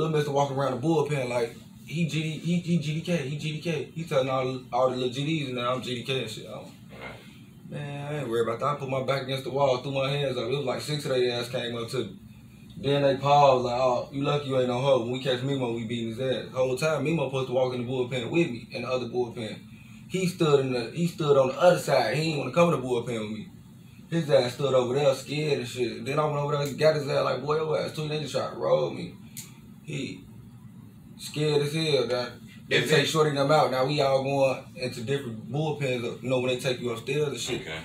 little Mister walking around the bullpen like he GD, he, he GDK, he GDK. He telling all all the little GDs and now I'm GDK and shit. I'm, man, I ain't worried about that. I put my back against the wall, threw my hands up. It was like six of their ass came up to me. Then they paused like, oh, you lucky you ain't on her. When we catch Memo, we beating his ass. The whole time Memo supposed to walk in the bullpen with me in the other bullpen. He stood in the he stood on the other side. He didn't want to come in the bullpen with me. His ass stood over there scared and shit. Then I went over there and got his ass like, boy, your ass too. They just tried to roll me. He scared as hell. That they take shorty them out. Now we all going into different bullpens. You know when they take you upstairs and shit. Okay.